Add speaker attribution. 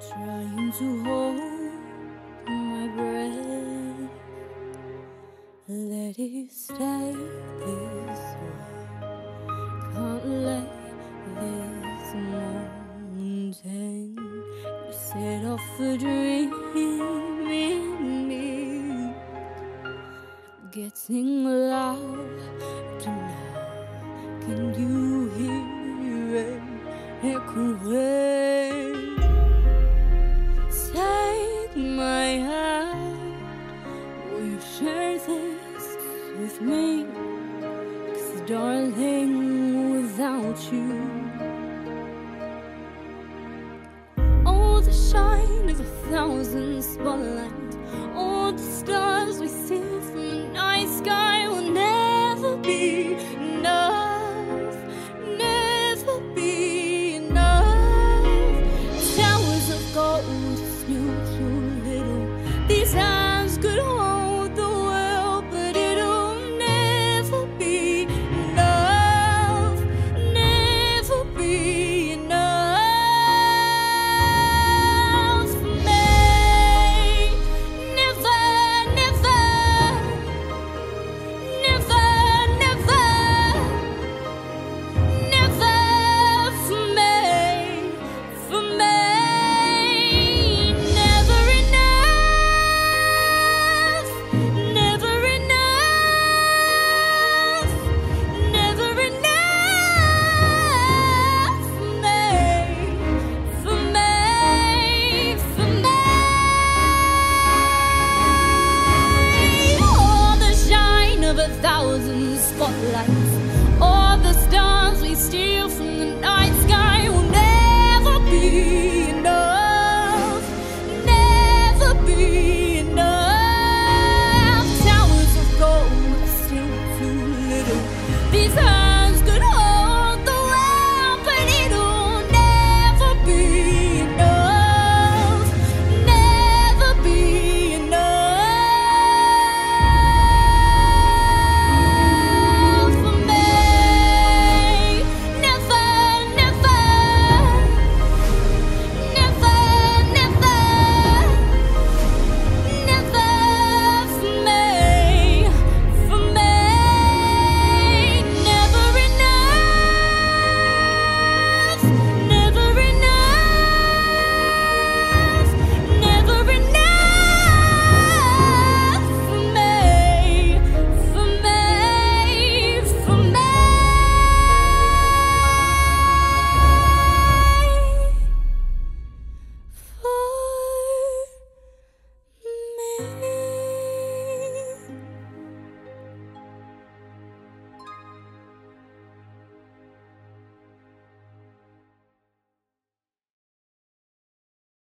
Speaker 1: Trying to hold my breath. Let it stay this way. Can't let this end. You set off a dream in me. Getting loud. Can you hear it echoing? with me. Cause darling, without you, all the shine of a thousand spotlights, all the stars we see from the night sky will never be enough, never be enough. Towers of gold, new. Jesus.